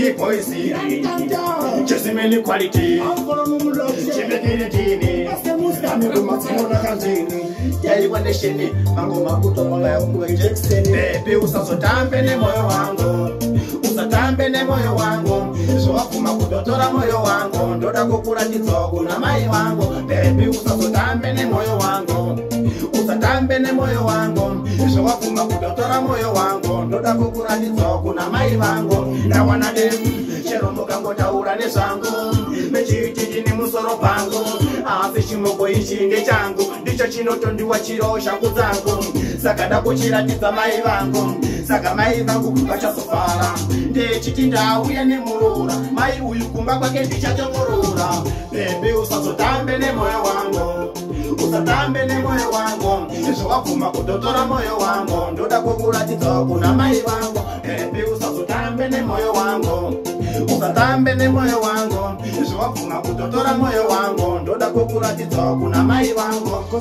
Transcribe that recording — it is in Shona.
ipoisi jesimeni kwaliti cibekile dini amekumatsimona kanzini yayikwanesheni mangoma utomolaya kuwejekiseni bebi usazotambe nemoyo wango usatambe nemoyo wango zowafuma kudotola moyo wango ndoda kukula titsoku na mai wango bebi usazotambe nemoyo wango usatambe nemoyo wango zowafuma kudotola moyo wango ndoda kukula titsoku na mai wango ndawana demu chero mukangotaura nezvangu mechiti ndine musoro pangu asi chimoko ichi ndechangu ndicho chinotondiwa chirowo shangu dzangu saka ndakuchiratidza mai vangu saka mai vangu vachazofara ndechiti ndauya nemurura mai uyu kumba kwake ndichatomurura bebi usazotambe nemwoyo wangu usatambe nemwoyo wangu izvo wabvuma kutotora mwoyo wangu ndoda kukuratidzawo kuna mai vangu nemoyo wango ukatambe nemoyo wango zvinobvuma kutotora moyo wango ndoda kokuratidzawo kuna mai vango